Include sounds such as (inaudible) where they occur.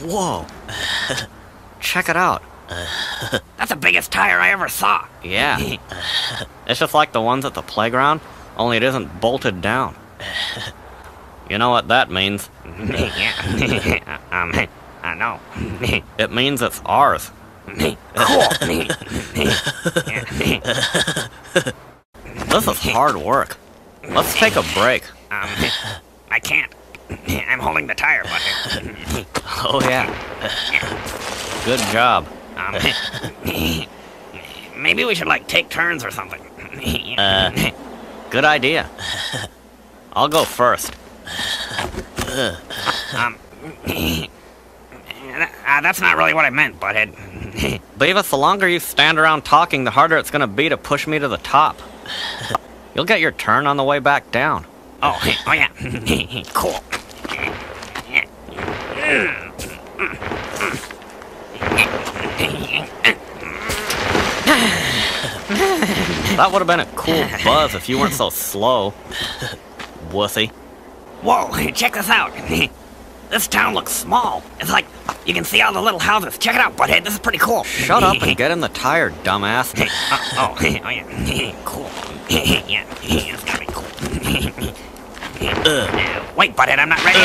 Whoa. (laughs) Check it out. (laughs) That's the biggest tire I ever saw. Yeah. (laughs) it's just like the ones at the playground, only it isn't bolted down. You know what that means? yeah. um, I know. It means it's ours. cool. This is hard work. Let's take a break. um, I can't. I'm holding the tire butthead. Oh, yeah. Good job. Um, (laughs) maybe we should like take turns or something. (laughs) Uh, good idea. I'll go first. um, uh, that's not really what I meant, butthead. (laughs) Beavis, the longer you stand around talking, the harder it's gonna be to push me to the top. You'll get your turn on the way back down. Oh, oh yeah. cool. (laughs) That would have been a cool buzz if you weren't so slow. Wussy. Whoa, (laughs) check this out. (laughs) This town looks small. It's like you can see all the little houses. Check it out, butthead. This is pretty cool. Shut up and get in the tire, dumbass. Uh, oh, oh, yeah. Cool. yeah, it's gotta be cool. Uh, wait, butthead, I'm not ready.